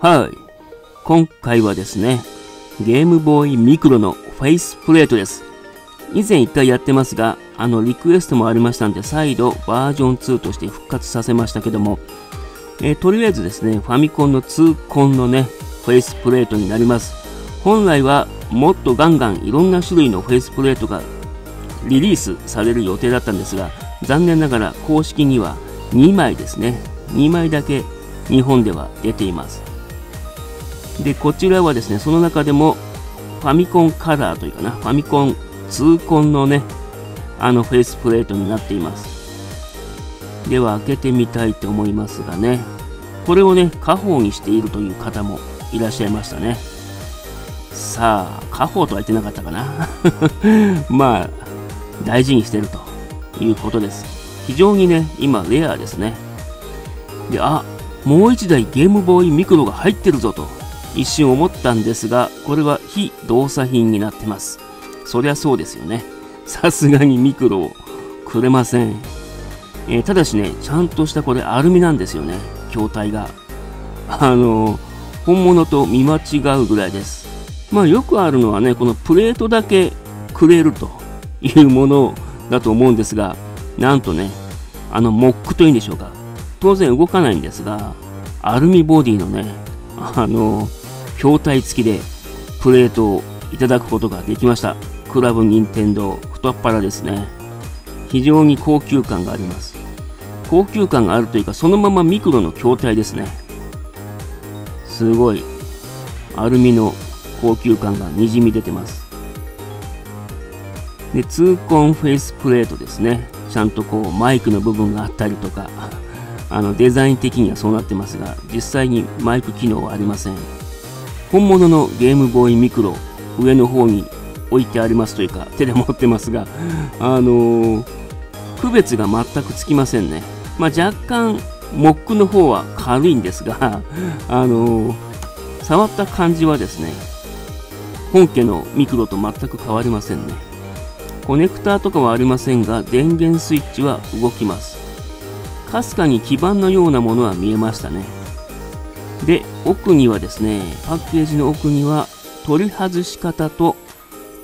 はい。今回はですね、ゲームボーイミクロのフェイスプレートです。以前一回やってますが、あのリクエストもありましたんで、再度バージョン2として復活させましたけども、えー、とりあえずですね、ファミコンの IIコンのね、フェイスプレートになります。本来はもっとガンガンいろんな種類のフェイスプレートがリリースされる予定だったんですが、残念ながら公式には2枚ですね、2枚だけ日本では出ています。で、こちらはですね、その中でもファミコンカラーというかな、ファミコン痛恨のね、あのフェイスプレートになっています。では開けてみたいと思いますがね、これをね、家宝にしているという方もいらっしゃいましたね。さあ、家宝とは言ってなかったかな。まあ、大事にしてるということです。非常にね、今レアですね。で、あ、もう一台ゲームボーイミクロが入ってるぞと一瞬思ったんですが、これは非動作品になってます。そりゃそうですよね。さすがにミクロをくれません。えー、ただしね、ちゃんとしたこれアルミなんですよね、筐体が。あのー、本物と見間違うぐらいです。まあよくあるのはね、このプレートだけくれるというものだと思うんですが、なんとね、あのモックというんでしょうか。当然動かないんですが、アルミボディのね、あのー筐体付きでプレートをいただくことができました。クラブ任天堂太っ腹ですね。非常に高級感があります。高級感があるというか、そのままミクロの筐体ですね。すごい。アルミの高級感がにじみ出てます。で、痛恨フェイスプレートですね。ちゃんとこうマイクの部分があったりとか、あのデザイン的にはそうなってますが、実際にマイク機能はありません。本物のゲームボーイミクロ上の方に置いてありますというか手で持ってますが あのー、区別が全くつきませんね、まあ、若干モックの方は軽いんですが あのー、触った感じはですね本家のミクロと全く変わりませんね。コネクターとかはありませんが電源スイッチは動きます。かすかに基板のようなものは見えましたね。で、奥にはですね、パッケージの奥には取り外し方と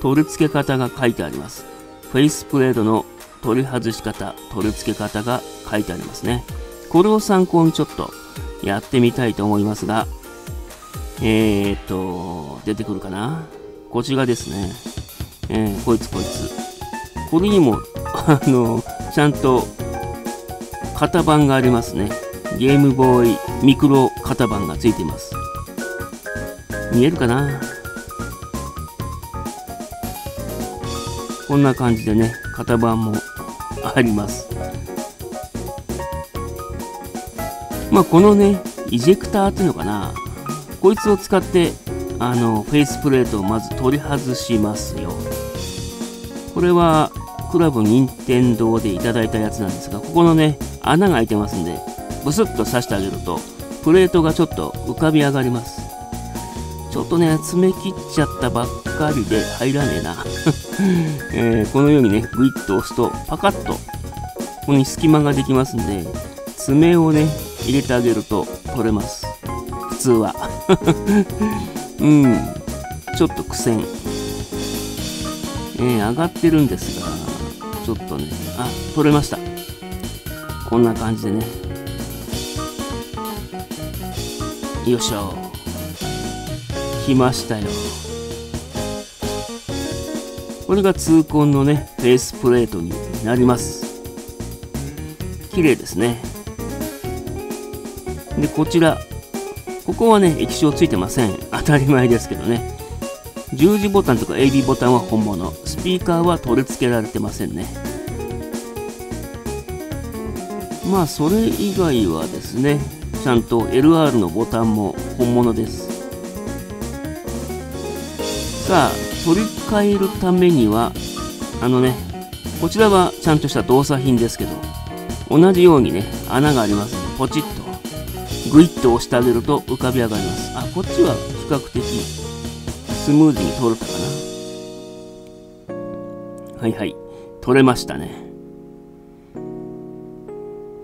取り付け方が書いてあります。フェイスプレートの取り外し方、取り付け方が書いてありますね。これを参考にちょっとやってみたいと思いますが、えー、っと、出てくるかな？こちらですね。えー、こいつこいつ。これにも、あの、ちゃんと型番がありますね。ゲームボーイミクロ型番がついています。見えるかな？こんな感じでね型番もあります。まあこのねイジェクターっていうのかな？こいつを使ってあのフェイスプレートをまず取り外しますよ。これはクラブ任天堂でいただいたやつなんですがここのね穴が開いてますんでブスッと刺してあげるとプレートがちょっと浮かび上がります。ちょっとね爪切っちゃったばっかりで入らねえな、えー、このようにねグイッと押すとパカッとここに隙間ができますんで爪をね入れてあげると取れます。普通は。うん。ちょっと苦戦。えー、上がってるんですがちょっとねあ取れました。こんな感じでね。よいし。ょ来ましたよ。これが痛恨のねフェイスプレートになります。綺麗ですね。でこちらここはね液晶ついてません。当たり前ですけどね。十字ボタンとか AB ボタンは本物。スピーカーは取り付けられてませんね。まあそれ以外はですねちゃんと LR のボタンも本物です。さあ取り替えるためにはあのねこちらはちゃんとした動作品ですけど同じようにね穴があります。のでポチッとグイッと押してあげると浮かび上がります。あこっちは比較的スムーズに通れたかな。はいはい取れましたね。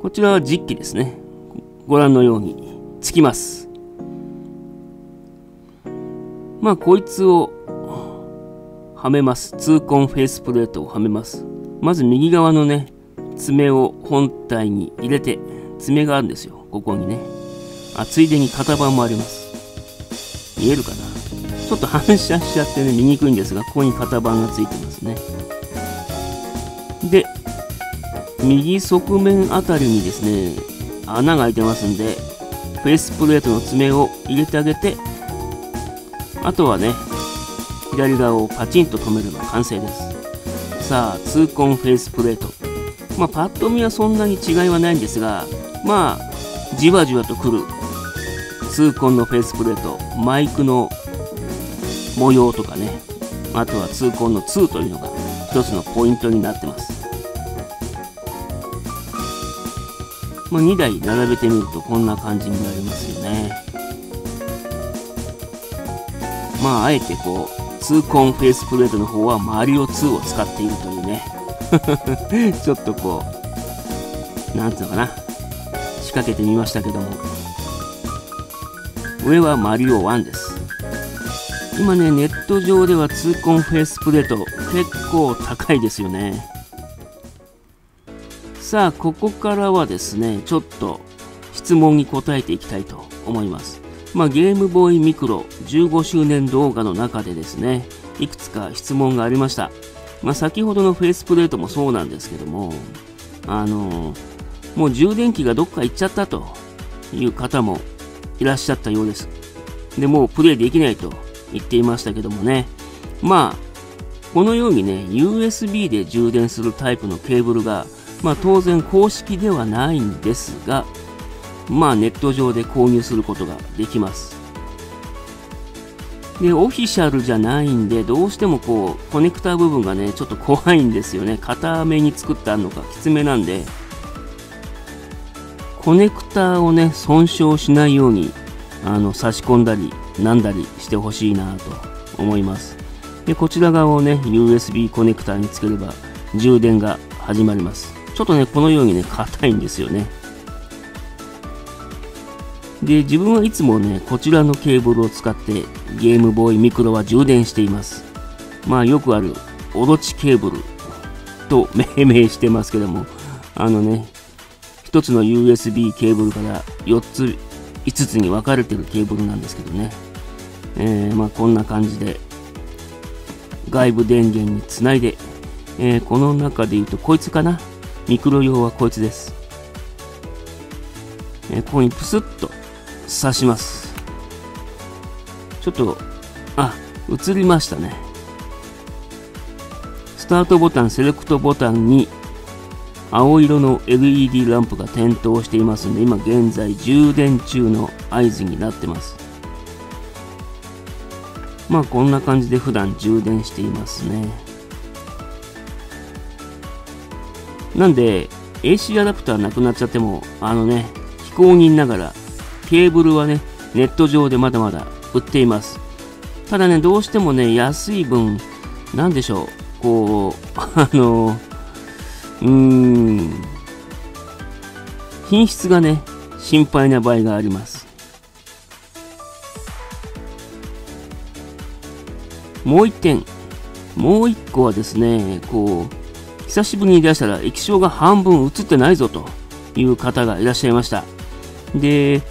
こちらは実機ですね。ご覧のようにつきます。まあこいつをはめます。痛恨フェイスプレートをはめます。まず右側のね爪を本体に入れて爪があるんですよ。ここにね。あついでに型番もあります。見えるかな？ちょっと反射しちゃってね見にくいんですがここに型番がついてますね。で右側面あたりにですね穴が開いてますんでフェイスプレートの爪を入れてあげてあとはね左側をパチンと止めれば完成です。さあ痛恨フェイスプレート。まあパッと見はそんなに違いはないんですがまあじわじわとくる痛恨のフェイスプレート。マイクの模様とかね。あとは痛恨の2というのが一つのポイントになってます。まあ、2台並べてみるとこんな感じになりますよね。まああえてこう痛恨フェイスプレートの方はマリオ2を使っているというね。ちょっとこうなんつうのかな。仕掛けてみましたけども。上はマリオ1です。今ねネット上では痛恨フェイスプレート結構高いですよね。さあ、ここからはですね、ちょっと質問に答えていきたいと思います。まあ、ゲームボーイミクロ15周年動画の中でですね、いくつか質問がありました。まあ、先ほどのフェイスプレートもそうなんですけども、あの、もう充電器がどっか行っちゃったという方もいらっしゃったようです。で、もうプレイできないと言っていましたけどもね、まあ、このようにね、USB で充電するタイプのケーブルがまあ、当然公式ではないんですが、まあ、ネット上で購入することができます。で、オフィシャルじゃないんで、どうしてもこう、コネクタ部分がね、ちょっと怖いんですよね。硬めに作ってあるのか、きつめなんで、コネクタをね、損傷しないように、あの、差し込んだり、なんだりしてほしいなと思います。で、こちら側をね、USB コネクタにつければ、充電が始まります。ちょっとね、このようにね、硬いんですよね。で、自分はいつもね、こちらのケーブルを使ってゲームボーイミクロは充電しています。まあよくあるオロチケーブルと命名してますけども、あのね、1つの USB ケーブルから4つ、5つに分かれてるケーブルなんですけどね。えー、まあこんな感じで外部電源につないで、えー、この中で言うとこいつかな？ミクロ用はこいつです。えここにプスッと刺します。ちょっと、あ、映りましたね。スタートボタン、セレクトボタンに青色の LED ランプが点灯していますので、今現在充電中の合図になってます。まあこんな感じで普段充電していますね。なんで、AC アダプターなくなっちゃっても、あのね、非公認ながら、ケーブルはね、ネット上でまだまだ売っています。ただね、どうしてもね、安い分、なんでしょう、こう、あの、うーん、品質がね、心配な場合があります。もう一点、もう一個はですね、こう、久しぶりに出したら液晶が半分映ってないぞという方がいらっしゃいました。で、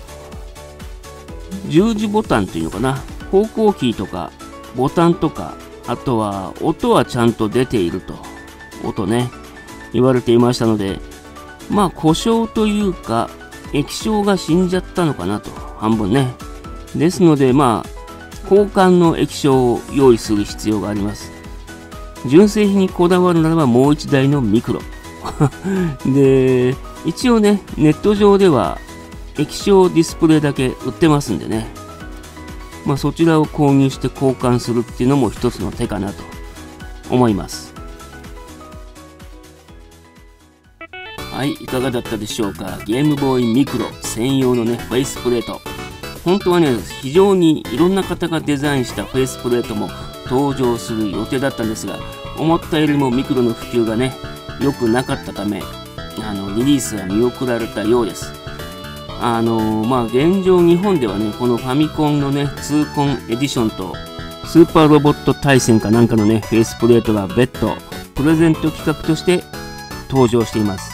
十字ボタンというのかな、方向キーとかボタンとか、あとは音はちゃんと出ていると、音ね、言われていましたので、まあ故障というか、液晶が死んじゃったのかなと、半分ね。ですので、まあ、交換の液晶を用意する必要があります。純正品にこだわるならばもう一台のミクロ。で、一応ね、ネット上では液晶ディスプレイだけ売ってますんでね。まあそちらを購入して交換するっていうのも一つの手かなと思います。はい、いかがだったでしょうか？ゲームボーイミクロ専用のね、フェイスプレート。本当はね、非常にいろんな方がデザインしたフェイスプレートも登場する予定だったんですが、思ったよりもミクロの普及がね、良くなかったため、あの、リリースは見送られたようです。あのまあ、現状日本ではね、このファミコンのね、 IIコンエディションとスーパーロボット大戦かなんかのね、フェイスプレートが別途、プレゼント企画として登場しています。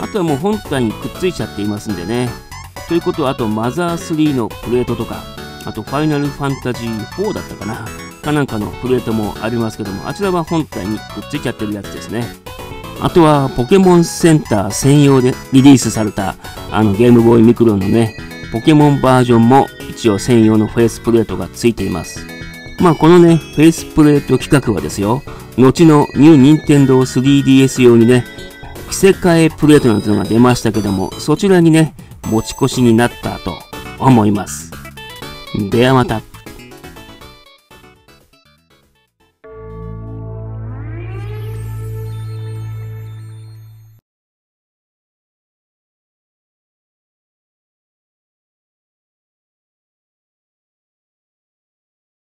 あとはもう本体にくっついちゃっていますんでね。ということは、あとマザー3のプレートとか、あとファイナルファンタジー4だったかな。かなんかのプレートもありますけども、あちらは本体にくっついちゃってるやつですね。あとはポケモンセンター専用でリリースされたあのゲームボーイミクロのね、ポケモンバージョンも一応専用のフェイスプレートがついています。まあこのね、フェイスプレート企画はですよ、後のニューニンテンドー 3DS 用にね、着せ替えプレートなんてのが出ましたけども、そちらにね、持ち越しになったと思います。ではまた。